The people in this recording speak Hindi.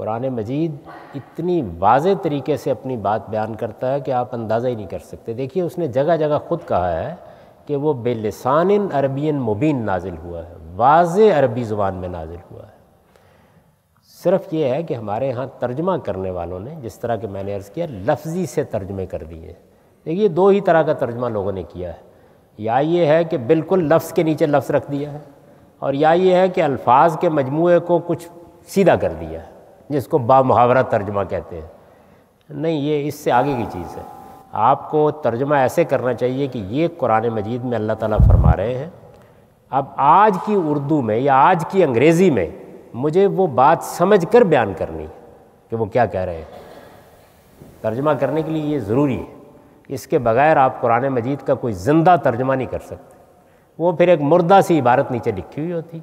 कुरान मजीद इतनी वाज तरीके से अपनी बात बयान करता है कि आप अंदाज़ा ही नहीं कर सकते। देखिए, उसने जगह जगह ख़ुद कहा है कि वो बेलसान अरबियन मुबीन नाजिल हुआ है वाज अरबी ज़ुबान में नाजिल हुआ है। सिर्फ़ ये है कि हमारे यहाँ तर्जमा करने वालों ने, जिस तरह के मैंने अर्ज़ किया, लफ्ज़ी से तर्जमे कर दिए। देखिए, दो ही तरह का तर्जमा लोगों ने किया है। या ये है कि बिल्कुल लफ्ज़ के नीचे लफ्ज़ रख दिया है, और या ये है कि अल्फाज के मजमू को कुछ सीधा कर दिया है। जिसको बामुहावरा तर्जमा कहते हैं। नहीं, ये इससे आगे की चीज़ है। आपको तर्जमा ऐसे करना चाहिए कि ये कुरान मजीद में अल्लाह ताला फरमा रहे हैं, अब आज की उर्दू में या आज की अंग्रेज़ी में मुझे वो बात समझ कर बयान करनी कि वो क्या कह रहे हैं। तर्जमा करने के लिए ये ज़रूरी है। इसके बगैर आप कुरान मजीद का कोई ज़िंदा तर्जमा नहीं कर सकते। वो फिर एक मुर्दा सी इबारत नीचे लिखी हुई होती।